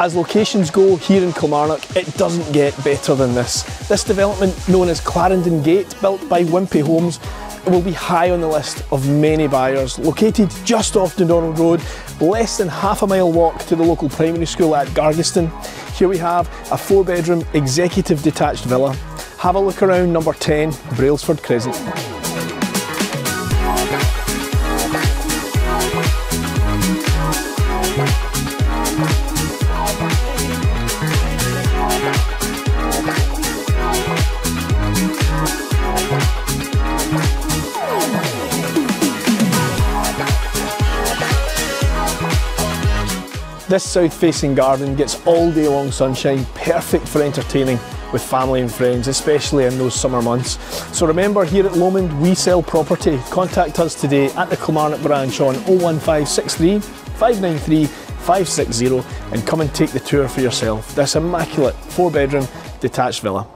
As locations go here in Kilmarnock, it doesn't get better than this. This development, known as Clarendon Gate, built by Wimpey Homes, will be high on the list of many buyers. Located just off Dundonald Road, less than half a mile walk to the local primary school at Gargieston. Here we have a four bedroom executive detached villa. Have a look around number 10, Brailsford Crescent. This south facing garden gets all day long sunshine, perfect for entertaining with family and friends, especially in those summer months. So remember, here at Lomond, we sell property. Contact us today at the Kilmarnock branch on 01563 593 560 and come and take the tour for yourself. This immaculate four bedroom detached villa.